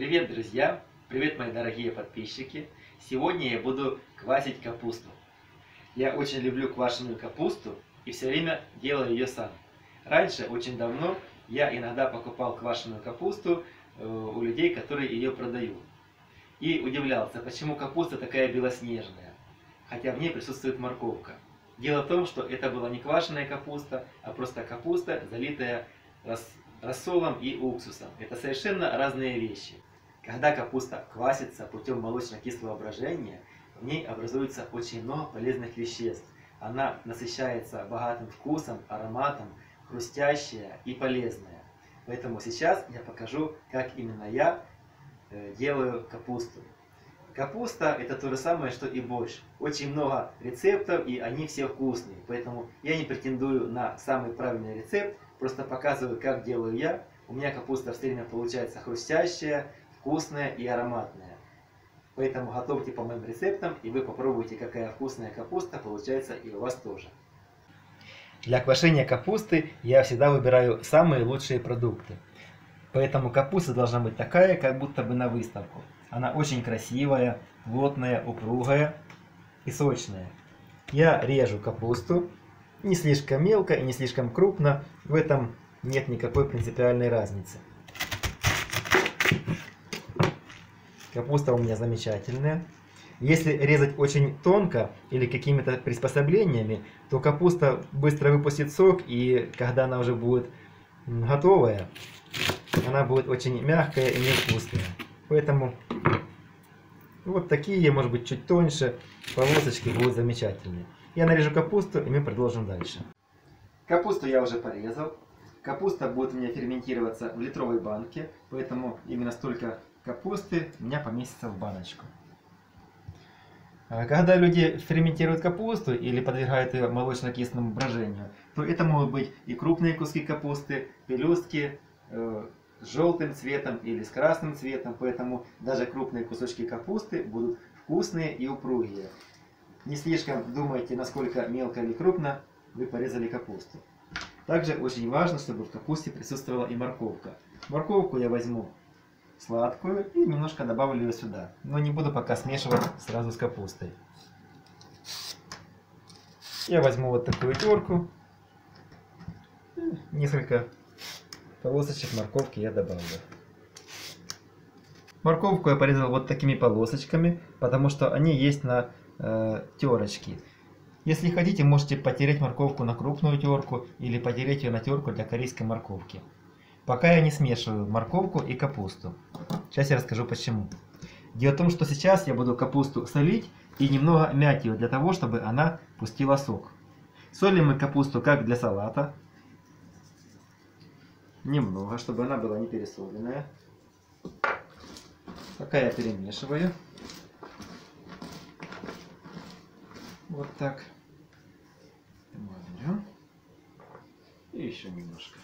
Привет, друзья! Привет, мои дорогие подписчики! Сегодня я буду квасить капусту. Я очень люблю квашеную капусту и все время делаю ее сам. Раньше, очень давно, я иногда покупал квашеную капусту э, у людей, которые ее продают. И удивлялся, почему капуста такая белоснежная, хотя в ней присутствует морковка. Дело в том, что это была не квашеная капуста, а просто капуста, залитая рассолом и уксусом. Это совершенно разные вещи. Когда капуста квасится путем молочно-кислого брожения, в ней образуется очень много полезных веществ. Она насыщается богатым вкусом, ароматом, хрустящая и полезная. Поэтому сейчас я покажу, как именно я э, делаю капусту. Капуста это то же самое, что и борщ. Очень много рецептов, и они все вкусные. Поэтому я не претендую на самый правильный рецепт, просто показываю, как делаю я. У меня капуста все время получается хрустящая, вкусная и ароматная. Поэтому готовьте по моим рецептам, и вы попробуйте, какая вкусная капуста получается и у вас тоже. Для квашения капусты я всегда выбираю самые лучшие продукты. Поэтому капуста должна быть такая, как будто бы на выставку. Она очень красивая, плотная, упругая и сочная. Я режу капусту не слишком мелко и не слишком крупно. В этом нет никакой принципиальной разницы. Капуста у меня замечательная. Если резать очень тонко или какими-то приспособлениями, то капуста быстро выпустит сок, и когда она уже будет готовая, она будет очень мягкая и невкусная. Поэтому вот такие, может быть, чуть тоньше, полосочки будут замечательные. Я нарежу капусту, и мы продолжим дальше. Капусту я уже порезал. Капуста будет у меня ферментироваться в литровой банке, поэтому именно столько капусты у меня поместится в баночку. А когда люди ферментируют капусту или подвергают ее молочно-кислому брожению, то это могут быть и крупные куски капусты, пелюстки э, с желтым цветом или с красным цветом, поэтому даже крупные кусочки капусты будут вкусные и упругие. Не слишком думайте, насколько мелко или крупно вы порезали капусту. Также очень важно, чтобы в капусте присутствовала и морковка. Морковку я возьму сладкую и немножко добавлю ее сюда. Но не буду пока смешивать сразу с капустой. Я возьму вот такую терку. Несколько полосочек морковки я добавлю. Морковку я порезал вот такими полосочками, потому что они есть на э, терочке. Если хотите, можете потереть морковку на крупную терку или потереть ее на терку для корейской морковки. Пока я не смешиваю морковку и капусту. Сейчас я расскажу почему. Дело в том, что сейчас я буду капусту солить и немного мять ее для того, чтобы она пустила сок. Солим мы капусту как для салата. Немного, чтобы она была не пересоленная. Пока я перемешиваю. Вот так. Берем. И еще немножко.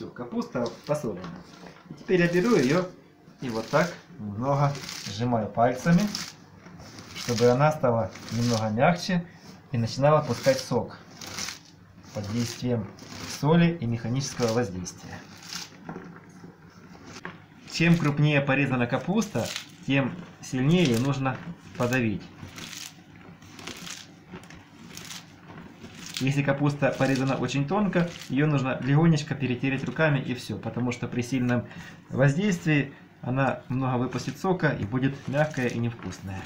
Все, капуста посолена. И теперь я беру ее и вот так немного сжимаю пальцами, чтобы она стала немного мягче и начинала пускать сок под действием соли и механического воздействия. Чем крупнее порезана капуста, тем сильнее ее нужно подавить. Если капуста порезана очень тонко, ее нужно легонечко перетереть руками и все, потому что при сильном воздействии она много выпустит сока и будет мягкая и невкусная.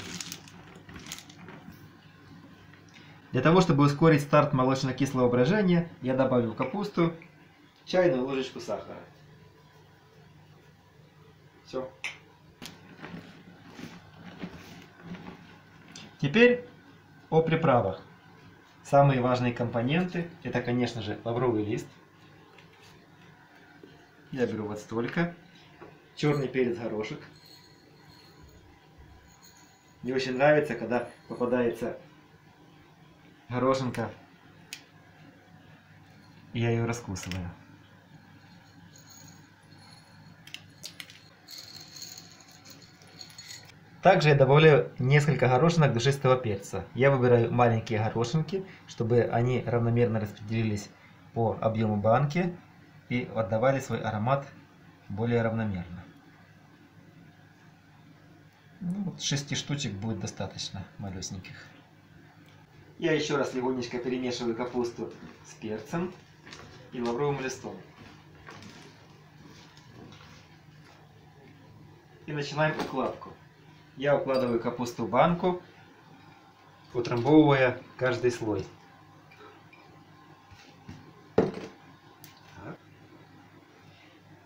Для того, чтобы ускорить старт молочно-кислого брожения, я добавлю в капусту чайную ложечку сахара. Все. Теперь о приправах. Самые важные компоненты это, конечно же, лавровый лист. Я беру вот столько. Черный перец горошек. Мне очень нравится, когда попадается горошинка, я ее раскусываю. Также я добавляю несколько горошинок душистого перца. Я выбираю маленькие горошинки, чтобы они равномерно распределились по объему банки и отдавали свой аромат более равномерно. Ну, вот 6 штучек будет достаточно малюсеньких. Я еще раз легонечко перемешиваю капусту с перцем и лавровым листом. И начинаем укладку. Я укладываю капусту в банку, утрамбовывая каждый слой.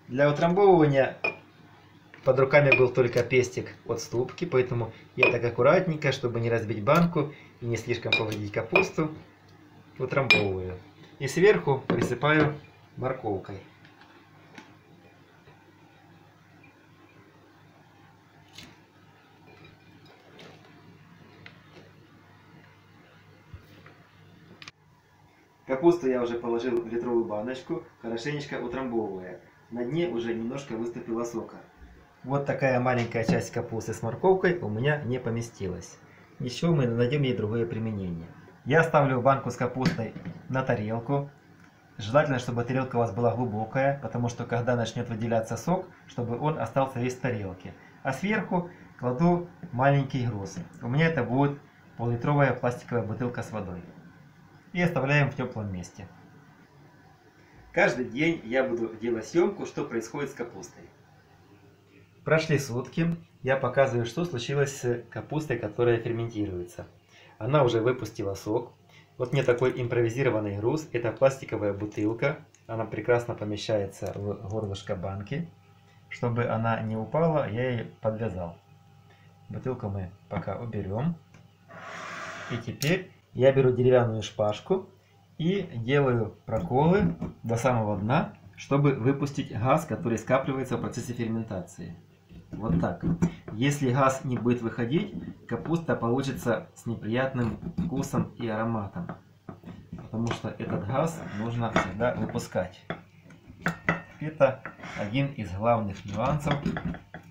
Для утрамбовывания под руками был только пестик от ступки, поэтому я так аккуратненько, чтобы не разбить банку и не слишком повредить капусту, утрамбовываю. И сверху присыпаю морковкой. Капусту я уже положил в литровую баночку, хорошенечко утрамбовывая. На дне уже немножко выступила сока. Вот такая маленькая часть капусты с морковкой у меня не поместилась. Еще мы найдем ей другое применение. Я ставлю банку с капустой на тарелку. Желательно, чтобы тарелка у вас была глубокая, потому что когда начнет выделяться сок, чтобы он остался весь в тарелке. А сверху кладу маленький груз. У меня это будет пол-литровая пластиковая бутылка с водой. И оставляем в теплом месте. Каждый день я буду делать съемку, что происходит с капустой. Прошли сутки, я показываю, что случилось с капустой, которая ферментируется. Она уже выпустила сок. Вот мне такой импровизированный груз. Это пластиковая бутылка. Она прекрасно помещается в горлышко банки. Чтобы она не упала, я ее подвязал. Бутылку мы пока уберем. И теперь я беру деревянную шпажку и делаю проколы до самого дна, чтобы выпустить газ, который скапливается в процессе ферментации. Вот так. Если газ не будет выходить, капуста получится с неприятным вкусом и ароматом. Потому что этот газ нужно всегда выпускать. Это один из главных нюансов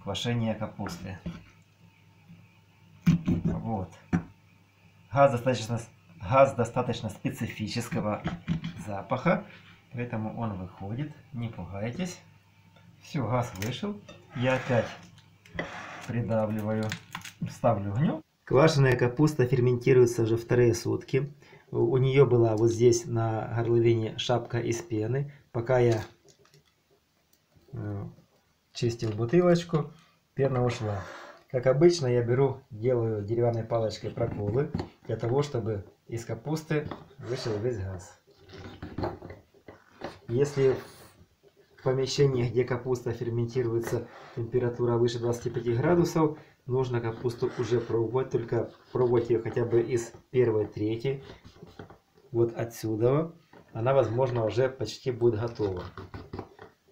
квашения капусты. Вот. Газ достаточно Газ достаточно специфического запаха, поэтому он выходит, не пугайтесь. Все, газ вышел. Я опять придавливаю, ставлю огнем. Квашеная капуста ферментируется уже вторые сутки. У нее была вот здесь на горловине шапка из пены. Пока я э, чистил бутылочку, пена ушла. Как обычно, я беру, делаю деревянной палочкой проколы, для того, чтобы из капусты вышел весь газ. Если в помещении, где капуста ферментируется, температура выше 25 градусов, нужно капусту уже пробовать, только пробовать ее хотя бы из первой трети, вот отсюда, она, возможно, уже почти будет готова.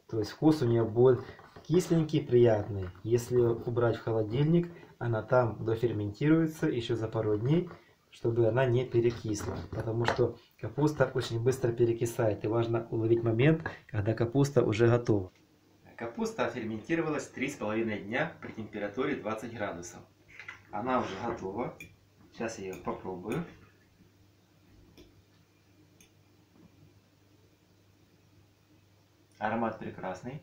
То есть вкус у нее будет кисленький, приятный. Если убрать в холодильник, она там доферментируется еще за пару дней, чтобы она не перекисла. Потому что капуста очень быстро перекисает. И важно уловить момент, когда капуста уже готова. Капуста ферментировалась 3,5 дня при температуре 20 градусов. Она уже готова. Сейчас я ее попробую. Аромат прекрасный.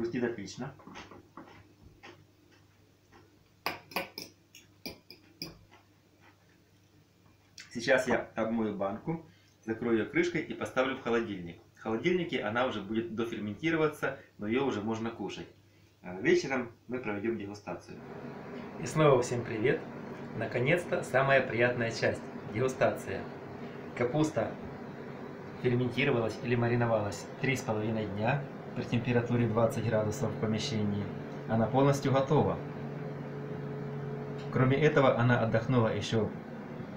Хрустит отлично. Сейчас я обмою банку, закрою ее крышкой и поставлю в холодильник. В холодильнике она уже будет доферментироваться, но ее уже можно кушать. А вечером мы проведем дегустацию. И снова всем привет! Наконец-то самая приятная часть – дегустация. Капуста ферментировалась или мариновалась 3,5 дня при температуре 20 градусов в помещении. Она полностью готова. Кроме этого, она отдохнула еще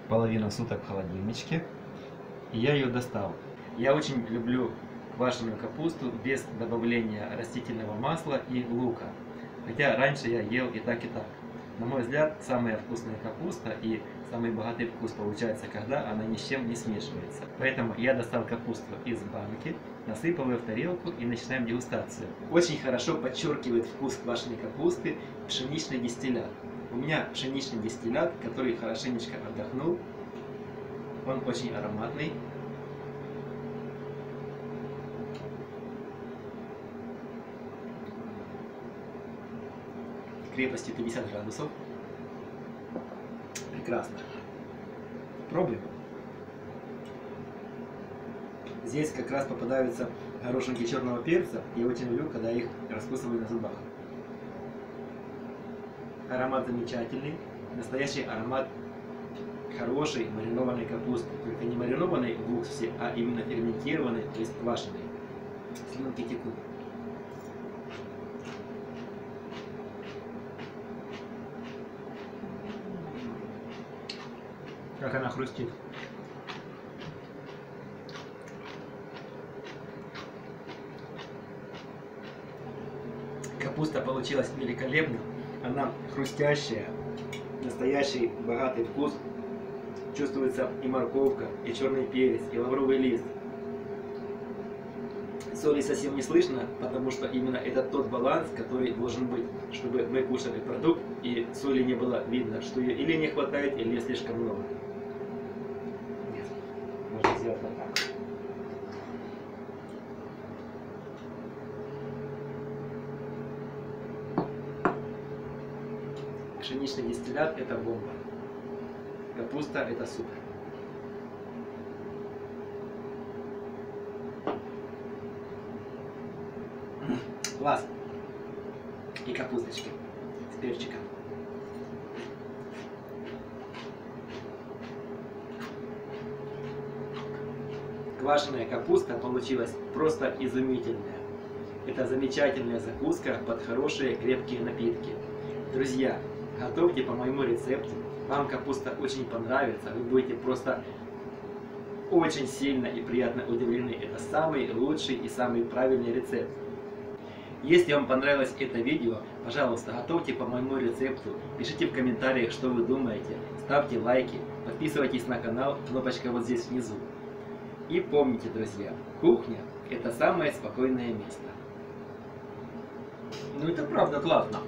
половину суток в холодильничке. И я ее достал. Я очень люблю квашеную капусту без добавления растительного масла и лука. Хотя раньше я ел и так, и так. На мой взгляд, самая вкусная капуста и самый богатый вкус получается, когда она ни с чем не смешивается. Поэтому я достал капусту из банки, насыпал ее в тарелку и начинаем дегустацию. Очень хорошо подчеркивает вкус квашеной капусты пшеничный дистиллят. У меня пшеничный дистиллят, который хорошенечко отдохнул. Он очень ароматный. Крепостью 50 градусов. Прекрасно. Пробуем. Здесь как раз попадаются горошинки черного перца. Я очень люблю, когда их раскусываю на зубах. Аромат замечательный. Настоящий аромат хорошей маринованной капусты. Только не маринованной в уксусе, а именно ферментированной, то есть квашеной. Слюнки текут. Как она хрустит. Капуста получилась великолепна. Она хрустящая, настоящий богатый вкус. Чувствуется и морковка, и черный перец, и лавровый лист. Соли совсем не слышно, потому что именно это тот баланс, который должен быть, чтобы мы кушали продукт, и соли не было видно, что ее или не хватает, или слишком много. Нет, можно сделать вот так. Пшеничный дистиллят – это бомба. Капуста – это супер. Класс. И капусточки с перчиком. Квашеная капуста получилась просто изумительная. Это замечательная закуска под хорошие крепкие напитки. Друзья, готовьте по моему рецепту. Вам капуста очень понравится. Вы будете просто очень сильно и приятно удивлены. Это самый лучший и самый правильный рецепт. Если вам понравилось это видео, пожалуйста, готовьте по моему рецепту. Пишите в комментариях, что вы думаете. Ставьте лайки. Подписывайтесь на канал. Кнопочка вот здесь внизу. И помните, друзья, кухня – это самое спокойное место. Ну это правда классно.